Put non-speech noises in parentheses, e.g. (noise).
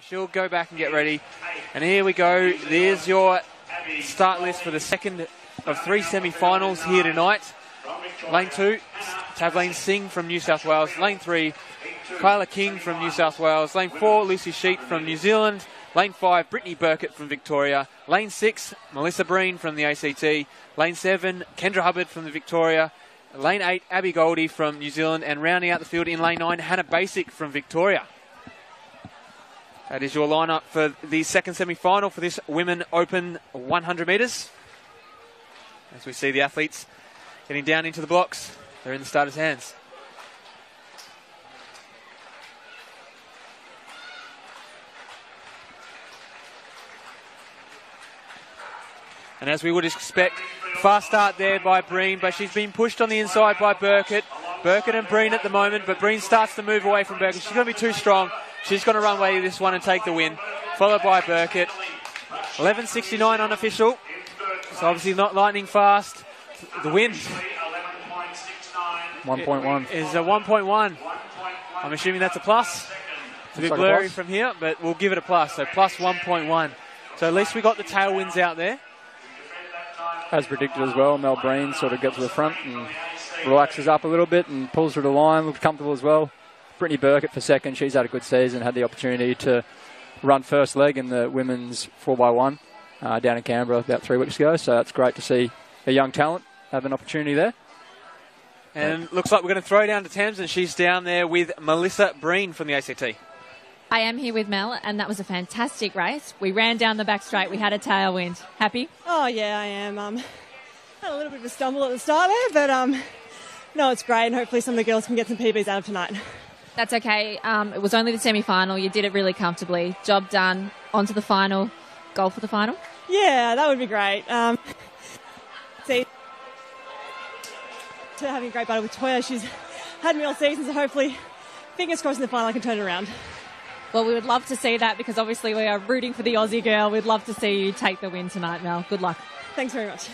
She'll go back and get ready. And here we go. There's your start list for the second of three semi-finals here tonight. Lane two, Tavleen Singh from New South Wales. Lane three, Kyla King from New South Wales. Lane four, Lucy Sheet from New Zealand. Lane five, Brittany Burkett from Victoria. Lane six, Melissa Breen from the ACT. Lane seven, Kendra Hubbard from the Victoria. Lane eight, Abby Goldie from New Zealand. And rounding out the field in lane nine, Hana Basic from Victoria. That is your lineup for the second semi-final for this Women Open 100 metres. As we see the athletes getting down into the blocks, they're in the starters' hands. And as we would expect, fast start there by Breen, but she's been pushed on the inside by Burkett. Burkett and Breen at the moment, but Breen starts to move away from Burkett. She's going to be too strong. She's going to run away this one and take the win, followed by Burkett. 11.69 unofficial. So obviously not lightning fast. The win 1.1. is a 1.1. I'm assuming that's a plus. It's a bit Looks like a blurry from here, but we'll give it a plus. So plus 1.1. So at least we got the tailwinds out there. As predicted as well, Mel Breen sort of gets to the front and relaxes up a little bit and pulls through the line, looks comfortable as well. Brittany Burkett for second, she's had a good season, had the opportunity to run first leg in the women's 4x1 uh, down in Canberra about three weeks ago, so it's great to see a young talent have an opportunity there. And looks like we're going to throw down to Thames, and she's down there with Melissa Breen from the ACT. I am here with Mel, and that was a fantastic race. We ran down the back straight. We had a tailwind. Happy? Oh yeah, I am. Um, (laughs) had a little bit of a stumble at the start there, but um, no, it's great, and hopefully some of the girls can get some PBs out of tonight. That's okay. Um, it was only the semi final. You did it really comfortably. Job done. On to the final. Goal for the final. Yeah, that would be great. Um, see, to having a great battle with Toea, she's had me all season, so hopefully, fingers crossed in the final, I can turn it around. Well, we would love to see that because obviously we are rooting for the Aussie girl. We'd love to see you take the win tonight, Mel. Good luck. Thanks very much.